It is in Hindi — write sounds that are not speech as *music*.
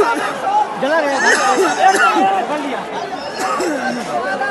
*laughs* जला गया *laughs* *laughs*